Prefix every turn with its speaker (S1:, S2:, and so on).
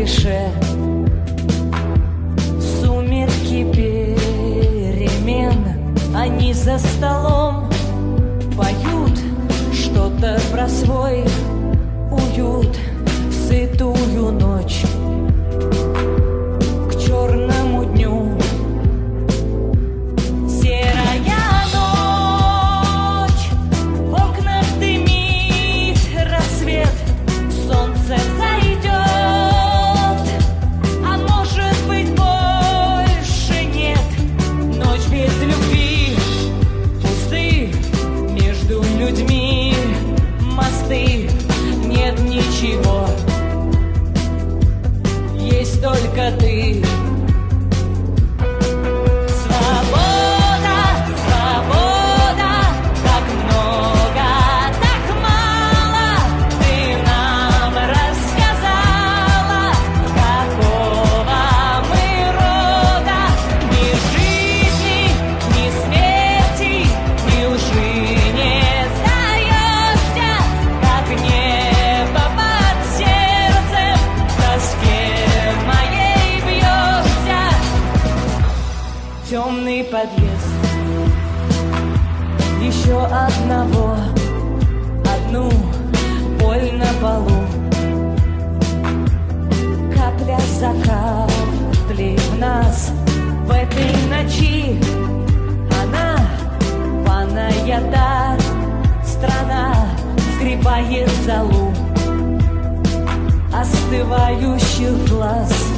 S1: клише Сумерки перемен Они за столом Поют что-то про свой уют сытую ночь ничего, есть только ты. Темный подъезд. Еще одного Одну боль на полу. Капля за каплей в нас В этой ночи. Она паная та страна Сгребает залу Остывающих глаз